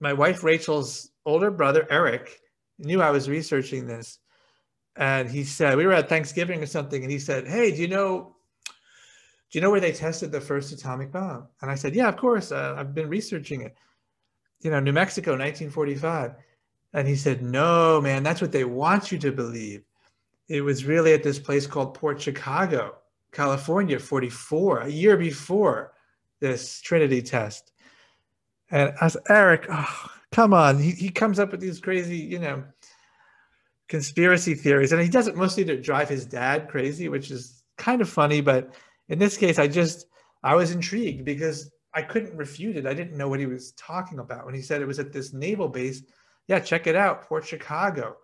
my wife Rachel's older brother Eric knew I was researching this, and he said we were at Thanksgiving or something, and he said, "Hey, do you know?" Do you know where they tested the first atomic bomb? And I said, Yeah, of course. Uh, I've been researching it. You know, New Mexico, 1945. And he said, No, man, that's what they want you to believe. It was really at this place called Port Chicago, California, 44, a year before this Trinity test. And said, Eric, oh, come on. He, he comes up with these crazy, you know, conspiracy theories. And he does it mostly to drive his dad crazy, which is kind of funny. But in this case, I just, I was intrigued because I couldn't refute it. I didn't know what he was talking about when he said it was at this naval base. Yeah, check it out, Port Chicago,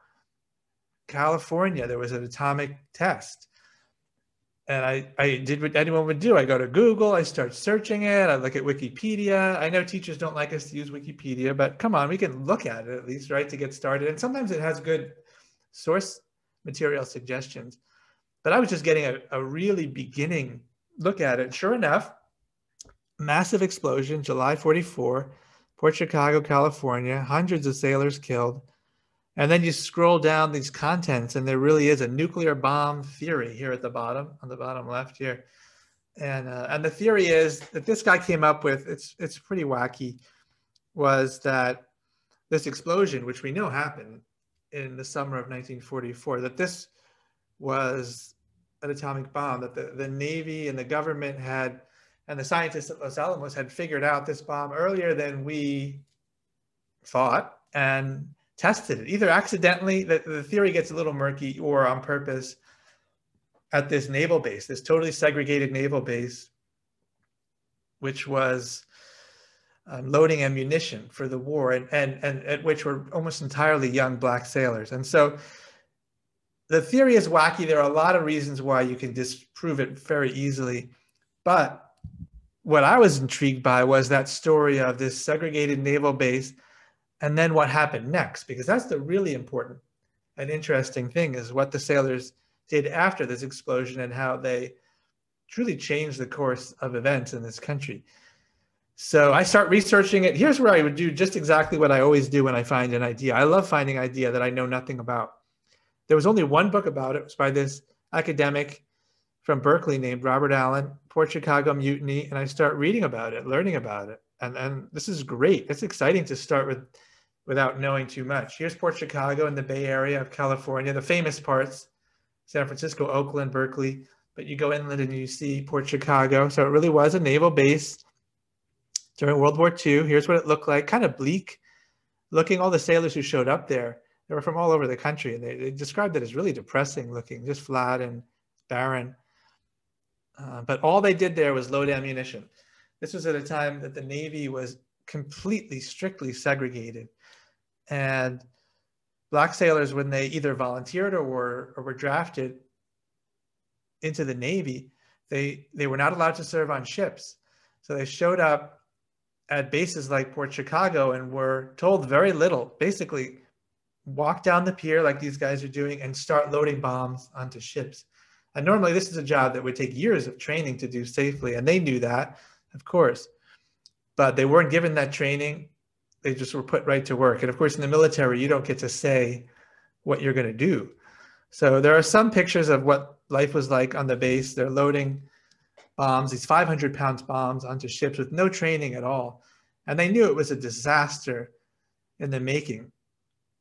California. There was an atomic test and I, I did what anyone would do. I go to Google, I start searching it, I look at Wikipedia. I know teachers don't like us to use Wikipedia, but come on, we can look at it at least, right, to get started. And sometimes it has good source material suggestions. But I was just getting a, a really beginning look at it. Sure enough, massive explosion, July 44, Port Chicago, California, hundreds of sailors killed. And then you scroll down these contents, and there really is a nuclear bomb theory here at the bottom, on the bottom left here. And uh, and the theory is that this guy came up with it's it's pretty wacky, was that this explosion, which we know happened in the summer of 1944, that this was an atomic bomb, that the, the Navy and the government had, and the scientists at Los Alamos had figured out this bomb earlier than we thought. And tested it, either accidentally, the, the theory gets a little murky, or on purpose at this naval base, this totally segregated naval base, which was um, loading ammunition for the war, and, and, and at which were almost entirely young black sailors. And so the theory is wacky. There are a lot of reasons why you can disprove it very easily. But what I was intrigued by was that story of this segregated naval base and then what happened next? Because that's the really important and interesting thing is what the sailors did after this explosion and how they truly changed the course of events in this country. So i start researching it. Here's where i would do just exactly what i always do when i find an idea. I love finding idea that i know nothing about. There was only one book about it. It was by this academic from berkeley named robert allen port chicago mutiny and i start reading about it learning about it. And and this is great. It's exciting to start with without knowing too much. Here's Port Chicago in the Bay Area of California, the famous parts, San Francisco, Oakland, Berkeley, but you go inland and you see Port Chicago. So it really was a naval base during World War II. Here's what it looked like, kind of bleak looking. All the sailors who showed up there, they were from all over the country and they, they described it as really depressing looking, just flat and barren. Uh, but all they did there was load ammunition. This was at a time that the Navy was completely, strictly segregated and black sailors, when they either volunteered or were, or were drafted into the Navy, they, they were not allowed to serve on ships. So they showed up at bases like Port Chicago and were told very little. Basically, walk down the pier like these guys are doing and start loading bombs onto ships. And normally, this is a job that would take years of training to do safely. And they knew that, of course. But they weren't given that training they just were put right to work. And of course, in the military, you don't get to say what you're going to do. So there are some pictures of what life was like on the base. They're loading bombs, these 500 pounds bombs onto ships with no training at all. And they knew it was a disaster in the making.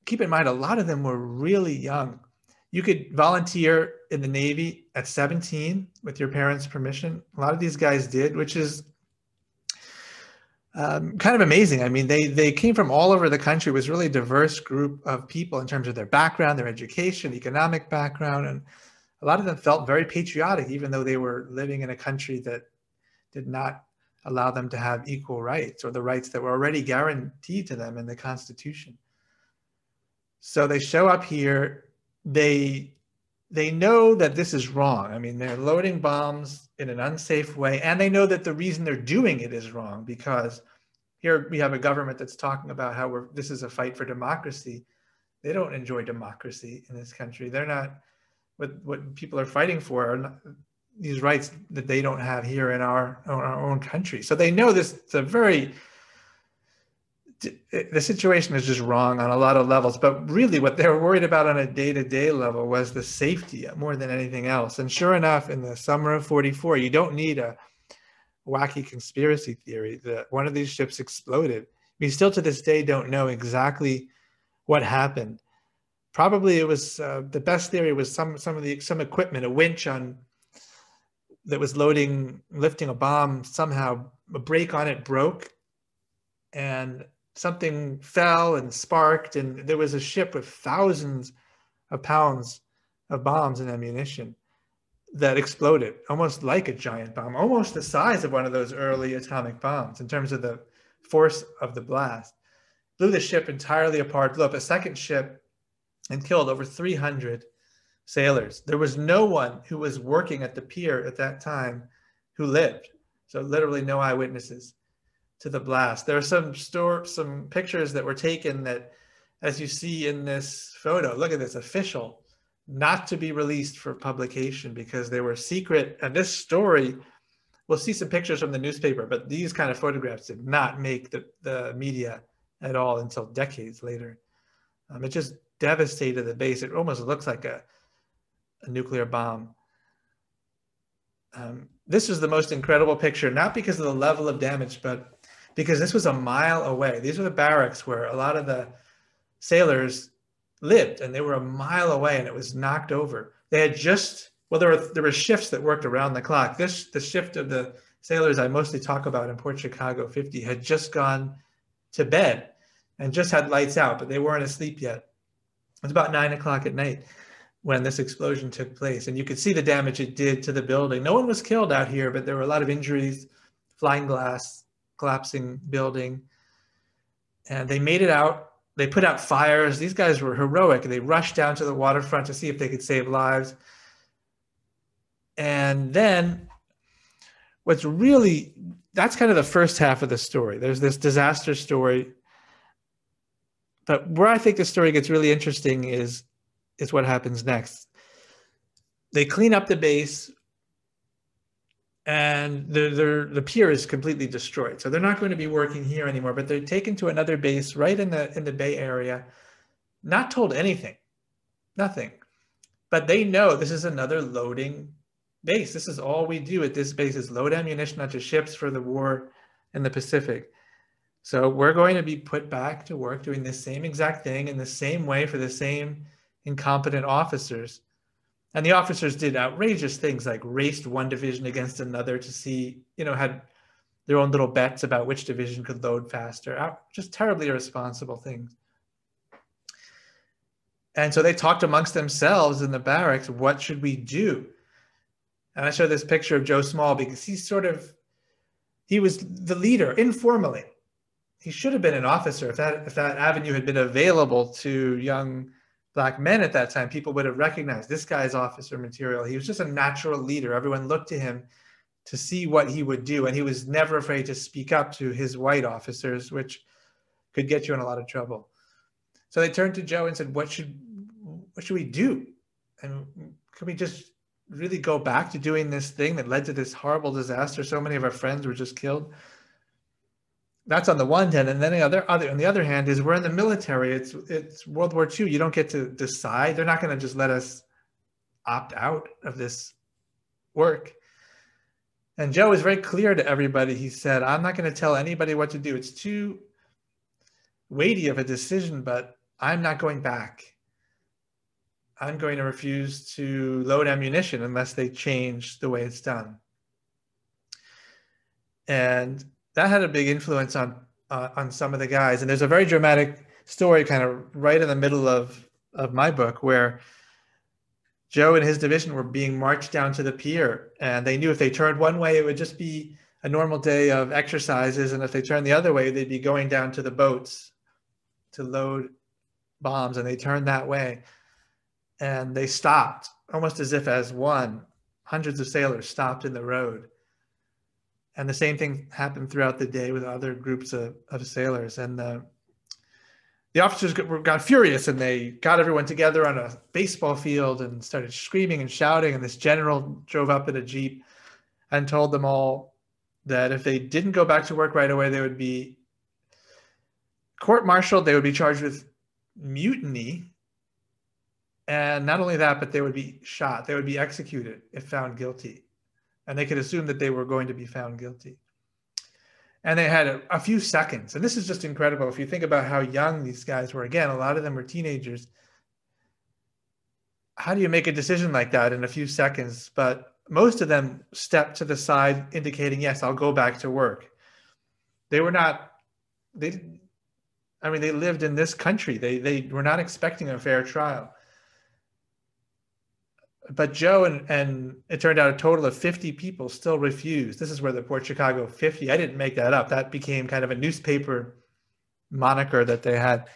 Keep in mind, a lot of them were really young. You could volunteer in the Navy at 17 with your parents' permission. A lot of these guys did, which is um, kind of amazing. I mean, they they came from all over the country. It was really a diverse group of people in terms of their background, their education, economic background, and a lot of them felt very patriotic, even though they were living in a country that did not allow them to have equal rights or the rights that were already guaranteed to them in the Constitution. So they show up here. They they know that this is wrong. I mean, they're loading bombs in an unsafe way, and they know that the reason they're doing it is wrong because here we have a government that's talking about how we're, this is a fight for democracy. They don't enjoy democracy in this country. They're not what what people are fighting for are not, these rights that they don't have here in our, our own country. So they know this. It's a very the situation is just wrong on a lot of levels. But really, what they were worried about on a day to day level was the safety more than anything else. And sure enough, in the summer of 44, you don't need a wacky conspiracy theory that one of these ships exploded. We still to this day don't know exactly what happened. Probably it was uh, the best theory was some some of the some equipment, a winch on that was loading lifting a bomb somehow a brake on it broke and something fell and sparked and there was a ship with thousands of pounds of bombs and ammunition that exploded almost like a giant bomb almost the size of one of those early atomic bombs in terms of the force of the blast. Blew the ship entirely apart blew up a second ship and killed over 300 sailors. There was no one who was working at the pier at that time who lived so literally no eyewitnesses to the blast. There are some store some pictures that were taken that, as you see in this photo, look at this official, not to be released for publication because they were secret. And this story, we'll see some pictures from the newspaper, but these kind of photographs did not make the, the media at all until decades later. Um, it just devastated the base. It almost looks like a, a nuclear bomb. Um, this was the most incredible picture, not because of the level of damage, but because this was a mile away. These were the barracks where a lot of the sailors lived, and they were a mile away, and it was knocked over. They had just well, there were there were shifts that worked around the clock. This the shift of the sailors I mostly talk about in Port Chicago 50 had just gone to bed and just had lights out, but they weren't asleep yet. It was about nine o'clock at night when this explosion took place, and you could see the damage it did to the building. No one was killed out here, but there were a lot of injuries, flying glass, collapsing building. And they made it out. They put out fires. These guys were heroic. They rushed down to the waterfront to see if they could save lives. And then what's really that's kind of the first half of the story. There's this disaster story. But where I think the story gets really interesting is is what happens next. They clean up the base and the, pier is completely destroyed. So they're not going to be working here anymore, but they're taken to another base right in the in the Bay Area, not told anything, nothing. But they know this is another loading base. This is all we do at this base is load ammunition onto ships for the war in the Pacific. So we're going to be put back to work doing the same exact thing in the same way for the same incompetent officers and the officers did outrageous things like raced one division against another to see, you know, had their own little bets about which division could load faster. Just terribly irresponsible things. And so they talked amongst themselves in the barracks, what should we do? And I show this picture of Joe Small because he's sort of, he was the leader informally. He should have been an officer if that, if that avenue had been available to young black men at that time, people would have recognized this guy's officer material. He was just a natural leader. Everyone looked to him to see what he would do. And he was never afraid to speak up to his white officers, which could get you in a lot of trouble. So they turned to Joe and said, what should, what should we do? And can we just really go back to doing this thing that led to this horrible disaster? So many of our friends were just killed that's on the one hand, and then the other, other on the other hand is we're in the military. It's it's World War II. You don't get to decide. They're not going to just let us opt out of this work. And Joe was very clear to everybody. He said, "I'm not going to tell anybody what to do. It's too weighty of a decision, but I'm not going back. I'm going to refuse to load ammunition unless they change the way it's done." And that had a big influence on uh, on some of the guys. And there's a very dramatic story, kind of right in the middle of of my book, where Joe and his division were being marched down to the pier, and they knew if they turned one way, it would just be a normal day of exercises, and if they turned the other way, they'd be going down to the boats to load bombs, and they turned that way, and they stopped almost as if as one. Hundreds of sailors stopped in the road and the same thing happened throughout the day with other groups of, of sailors. And the, the officers got, got furious and they got everyone together on a baseball field and started screaming and shouting. And this general drove up in a Jeep and told them all that if they didn't go back to work right away, they would be court martialed, they would be charged with mutiny. And not only that, but they would be shot. They would be executed if found guilty. And they could assume that they were going to be found guilty. And they had a, a few seconds. And this is just incredible. If you think about how young these guys were, again, a lot of them were teenagers. How do you make a decision like that in a few seconds? But most of them stepped to the side, indicating, yes, I'll go back to work. They were not, they, I mean, they lived in this country. They, they were not expecting a fair trial. But Joe and, and it turned out a total of 50 people still refused. This is where the Port Chicago 50, I didn't make that up. That became kind of a newspaper moniker that they had.